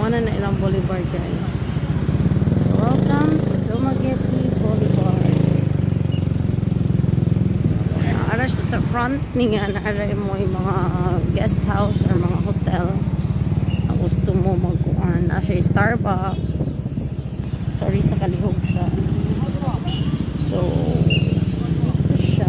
Muna na ilang boulevard guys. So welcome to Dumaguete Boulevard. So siya sa front niya naara mo yung mga guest house or mga hotel. Ang gusto mo magkuhan. Na yung Starbucks. Sorry sa kalihog sa. So dito siya.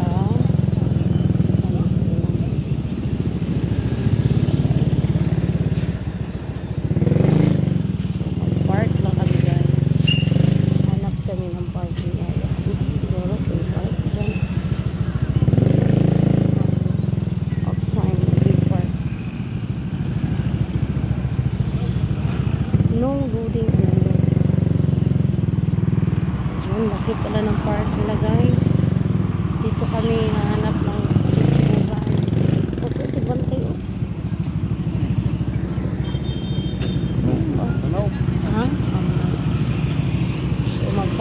Mag-park lang kami guys. Hanap kami ng parking area. Dito siguro kung park dyan. Off sign. Big park. No loading only. Diyan, laki pala ng park nila guys. Dito kami hanap ng chichibugan. O, pwede bantay oh. Ano? Ha? Um,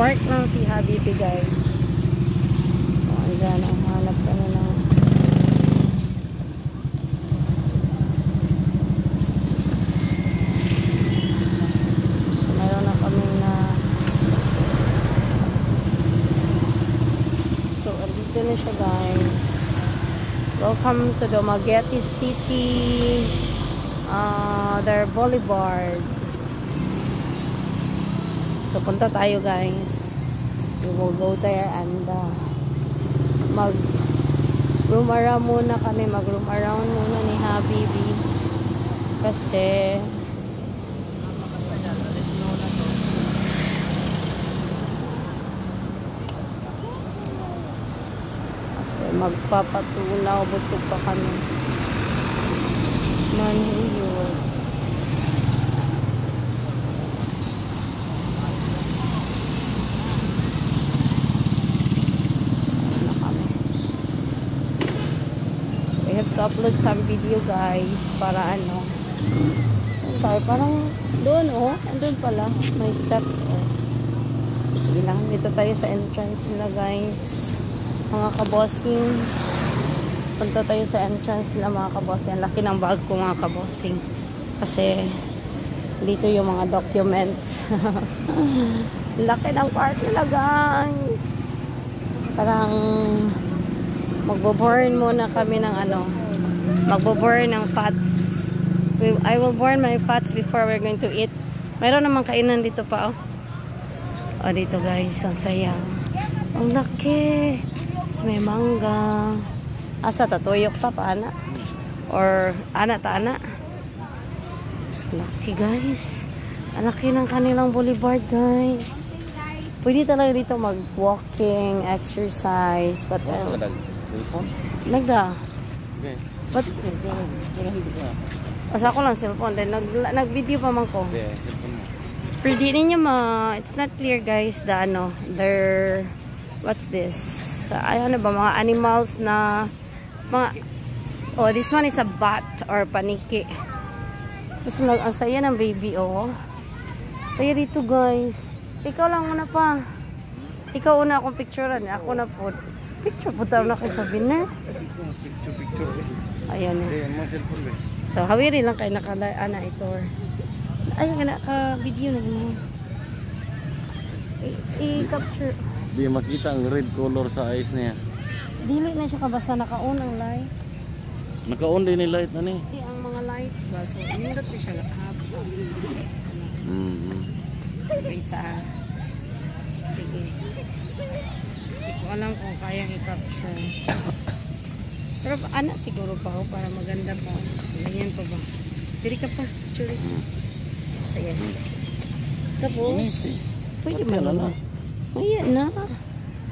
mag-park lang si Habibi, guys. So, andyan ang hanap kami ng So, meron na kami na So, andito na siya, guys. Welcome to Dumaguete City uh, their boulevard. So, punta tayo guys. We will go there and uh, mag room around muna kami. Mag room around muna ni Habibi. Kasi kasi magpapatunaw busog pa kami. Manhuyol. Ano kami? Upload some video guys para ano. Tayo? Parang doon oh. Andun pala. May steps oh. Sige lang. Dito tayo sa entrance nila guys. Mga kabossing. Punta tayo sa entrance nila mga kabossing. Laki ng bag ko mga kabossing. Kasi dito yung mga documents. laki ng part nila guys. Parang magbo-burn muna kami ng ano. Magbo-burn ng fats. We, I will burn my fats before we're going to eat. Mayroon namang kainan dito pa oh. Oh dito guys, ang saya. Ang laki. Tapos may mangga. Asa tatuyok pa pa ana? Or ana ta ana? Laki guys. Ang laki ng kanilang boulevard guys. Pwede talaga dito mag-walking, exercise, what else? Nagda. Okay. What? Asa ko lang cellphone. Then nag, nag-video pa man ko. Pwede ninyo ma... It's not clear guys the ano, their... What's this? Ay, ano ba? Mga animals na... Mga... Oh, this one is a bat or paniki. Gusto nag... Ang saya ng baby, oh. Saya dito guys. Ikaw lang muna pa. Ikaw una akong picturean. Ako na po. Picture po tayo na kayo sa binner. Picture, picture. Na. Ba? So, hawiri lang kayo nakala, ana, ito. Ay, na ka video na mo. I-capture. Di makita ang red color sa eyes niya. Dili na siya kabasa nakaunang light. Naka-on din yung light na ni. Di ang mga lights ba? So, nindot na siya nakahap. Mm -hmm. Wait sa... Sige. Hindi ko alam kung kayang i-capture. Pero anak siguro pa ako para maganda pa. Ganyan pa ba? Dili ka pa. Picture. Sige. Tapos, pwede man na na. na. Ayan na.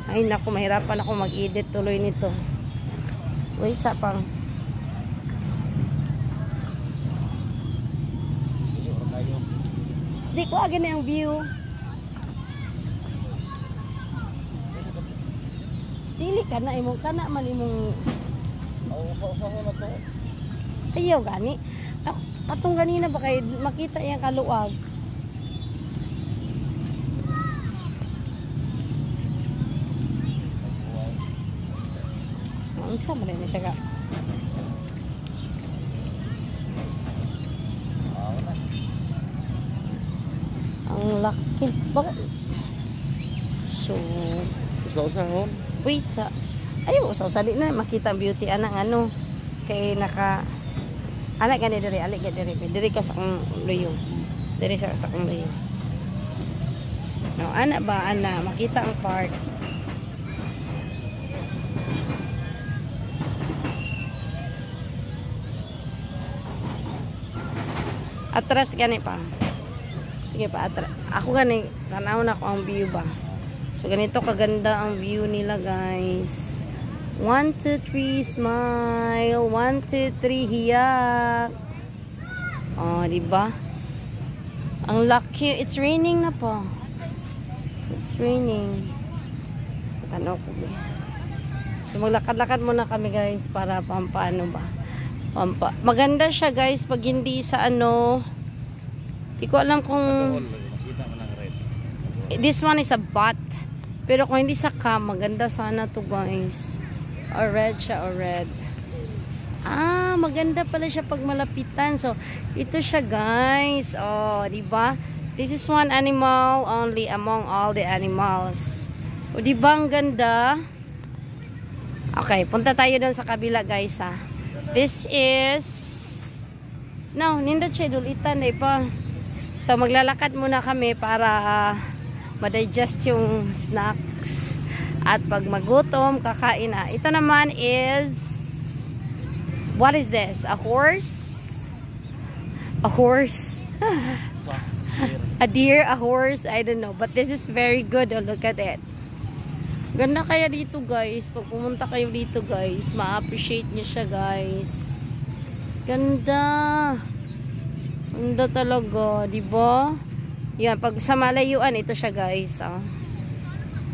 Ay naku, mahirapan ako mag-edit tuloy nito. Wait sa pang. Di ko agad na yung view. Dili ka na imong kana man imong Usa-usa mo na to. Ayaw gani. Ako, atong ganina ba kay makita yung kaluwag. Unsa man na siya ka? laki. Bakit? So, Usa-usahon. wait sa... Ayaw, sa usali na makita ang beauty anang ano. Kay naka... Anak gani diri, alik gani diri. Diri ka sa kong luyo. Diri sa sa kong luyo. No, ana ba ana makita ang park. Atras gani pa. Sige pa, atras. Ako gani, tanaw na ko ang view ba. So, ganito kaganda ang view nila, guys. 1, 2, 3, smile. 1, 2, 3, hiyak. Oh, di ba? Ang lucky. It's raining na po. It's raining. Tanaw ko ba? So, maglakad-lakad muna kami, guys, para pampaano ba? Pampa. Maganda siya, guys, pag hindi sa ano... Di ko alam kung... Red. This one is a bot. Pero kung hindi sa cam, maganda sana to guys. Or red siya, or red. Ah, maganda pala siya pag malapitan. So, ito siya guys. Oh, di ba? This is one animal only among all the animals. O, di ba ang ganda? Okay, punta tayo doon sa kabila guys ha. This is... No, nindot siya dulitan eh pa. So maglalakad muna kami para uh, ma-digest yung snacks. At pag magutom, kakain na. Ito naman is What is this? A horse? A horse? a deer, a horse, I don't know. But this is very good. Oh, look at it. Ganda kaya dito guys. Pag pumunta kayo dito guys, ma-appreciate nyo siya guys. Ganda. Ganda talaga, di ba? Yan, pag sa malayuan, ito siya guys. Oh.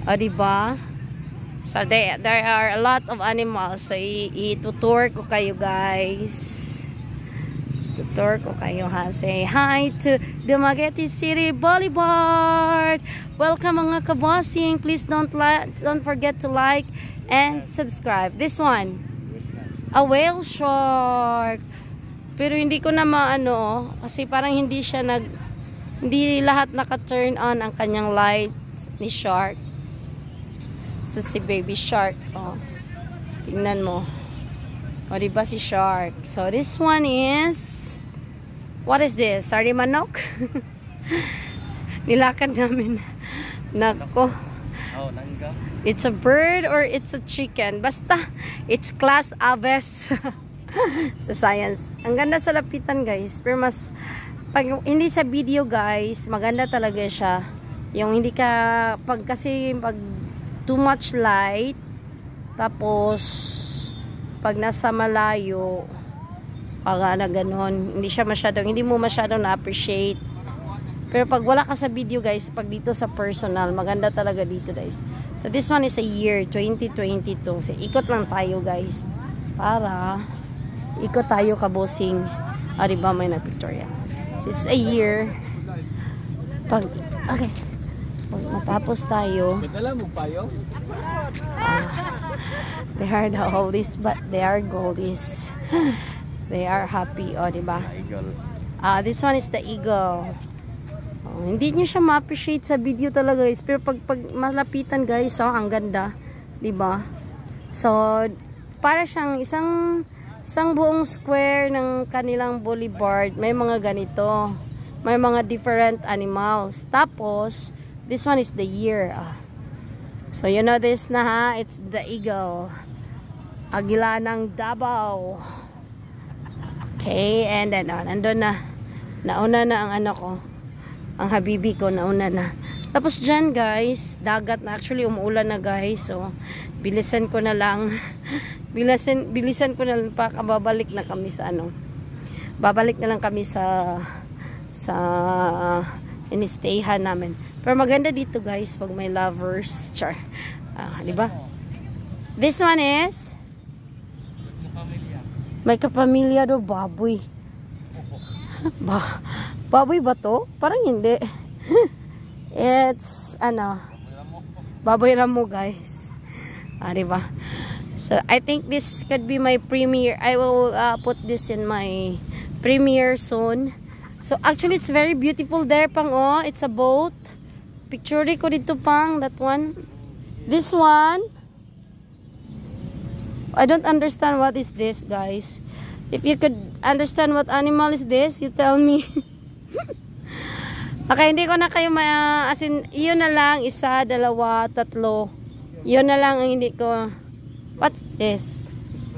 Oh, di ba? So, there, there are a lot of animals. So, itutour ko kayo guys. Tutor ko kayo ha. Say hi to Dumaguete City Boulevard. Welcome mga kabossing. Please don't don't forget to like and subscribe. This one, a whale shark. Pero hindi ko na maano kasi parang hindi siya nag hindi lahat naka-turn on ang kanyang lights ni shark. So si baby shark, oh. Tingnan mo. O, diba si shark? So, this one is... What is this? Sari manok? Nilakad namin. Nako. Oh, nangga. It's a bird or it's a chicken. Basta, it's class aves. sa science. Ang ganda sa lapitan, guys. Pero mas... Pag hindi sa video, guys, maganda talaga siya. Yung hindi ka... Pag kasi, pag too much light, tapos, pag nasa malayo, kaga na ganun, hindi siya masyadong, hindi mo masyadong na-appreciate. Pero pag wala ka sa video guys, pag dito sa personal, maganda talaga dito guys. So this one is a year, 2022. So ikot lang tayo guys. Para, ikot tayo kabosing. Ah, diba may na-pictorial. So it's a year. Pag, okay. Pag matapos tayo, payo? They are the oldies, but they are goldies. they are happy, o, oh, diba? Eagle. Ah, this one is the eagle. Oh, hindi niyo siya ma-appreciate sa video talaga, guys. Pero pag, pag malapitan, guys, oh, ang ganda. Diba? So, para siyang isang isang buong square ng kanilang boulevard. May mga ganito. May mga different animals. Tapos, this one is the year. Ah. So, you know this na ha? It's the eagle. Agila ng Davao. Okay, and then, oh, nandun na. Nauna na ang ano ko. Ang habibi ko, nauna na. Tapos dyan, guys, dagat na. Actually, umuulan na, guys. So, bilisan ko na lang. bilisan, bilisan ko na lang pa. Babalik na kami sa ano. Babalik na lang kami sa sa uh, inistayhan namin. Pero maganda dito, guys, pag may lovers. Char. Ah, di ba? This one is may kapamilya do baboy. Ba baboy ba to? Parang hindi. It's ano baboy ramo guys. Ah, di ba? So I think this could be my premiere. I will uh, put this in my premiere soon. So actually it's very beautiful there pang oh. It's a boat. Picture ko dito pang that one. This one. I don't understand what is this, guys. If you could understand what animal is this, you tell me. okay, hindi ko na kayo ma... As in, yun na lang. Isa, dalawa, tatlo. Yun na lang ang hindi ko... What's this?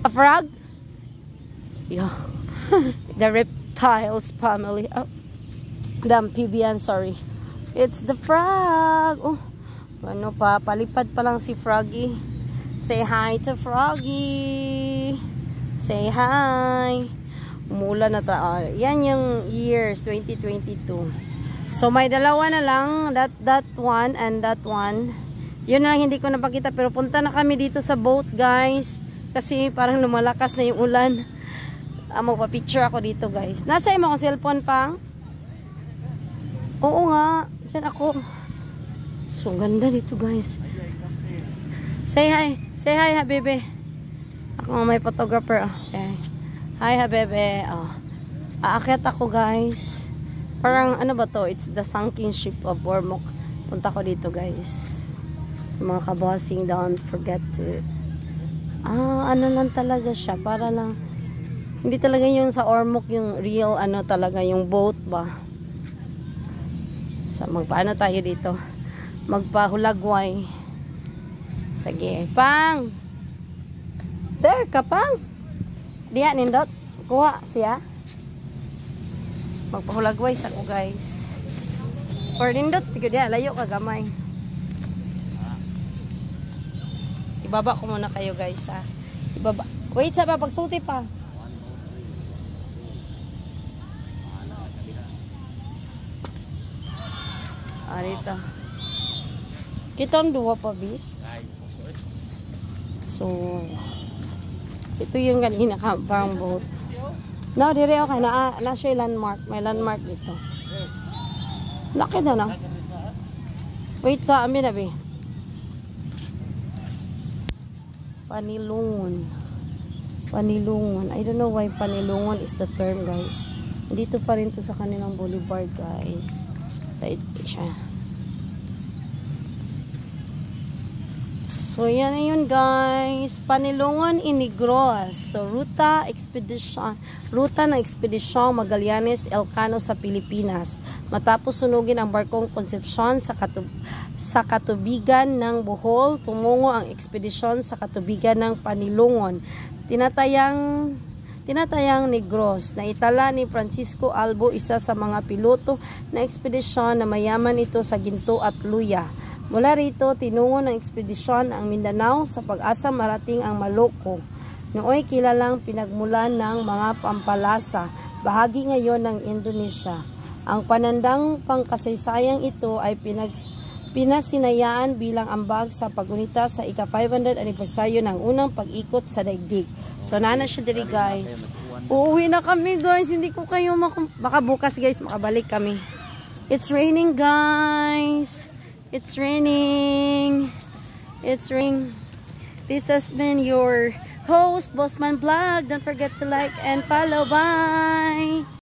A frog? Yeah. the reptiles family. Oh. The amphibian, sorry. It's the frog. Oh. Ano pa, palipad pa lang si Froggy. Say hi to Froggy. Say hi. Umulan na ta. Oh, yan yung years 2022. So may dalawa na lang, that that one and that one. Yun na lang hindi ko napakita pero punta na kami dito sa boat, guys. Kasi parang lumalakas na yung ulan. Ah, magpa-picture ako dito, guys. Nasa mo akong cellphone pang? Oo nga. Diyan ako. So, ganda dito, guys. Say hi. Say hi, habebe. Ako may photographer. Oh. Say hi. Hi, habebe. Oh. Aakyat ako, guys. Parang, ano ba to? It's the sunken ship of Ormoc. Punta ko dito, guys. So, mga kabossing, don't forget to... Ah, ano lang talaga siya. Para lang... Hindi talaga yung sa Ormoc, yung real, ano talaga, yung boat ba. So, magpaano tayo dito? Magpahulagway. Sige. Pang! There ka, Pang! Diya, nindot. Kuha siya. Magpahulagway sa ko, guys. Or nindot, sige diya, layo ka gamay. Ibaba ko muna kayo, guys, ha. Ibaba. Wait, sa pa, pagsuti pa. Ah, dito. Kita ang duwa pa, Bi. So, ito yung kanina ka, parang boat. No, dire okay na na siya landmark. May landmark dito. Laki daw na. Wait sa amin na, Bi. Panilungon. Panilungon. I don't know why panilungon is the term, guys. Dito pa rin to sa kanilang boulevard, guys. Sa ito siya. So, yan na yun, guys. Panilungon Inigros. So, ruta expedition, ruta ng ekspedisyong Magallanes Elcano sa Pilipinas. Matapos sunugin ang barkong Concepcion sa, katub sa katubigan ng Bohol, tumungo ang ekspedisyon sa katubigan ng Panilungon. Tinatayang tinatayang Negros na itala ni Francisco Albo isa sa mga piloto na ekspedisyon na mayaman ito sa ginto at luya. Mula rito, tinungo ng ekspedisyon ang Mindanao sa pag-asa marating ang Maloko. Nooy kilalang pinagmulan ng mga pampalasa, bahagi ngayon ng Indonesia. Ang panandang pangkasaysayang ito ay pinag pinasinayaan bilang ambag sa pagunita sa ika-500 anibersaryo ng unang pag-ikot sa daigdig. So, nana siya diri guys. Uuwi na kami guys. Hindi ko kayo mak- baka bukas guys makabalik kami. It's raining guys. It's raining. It's raining. This has been your host, Bossman Vlog. Don't forget to like and follow. Bye!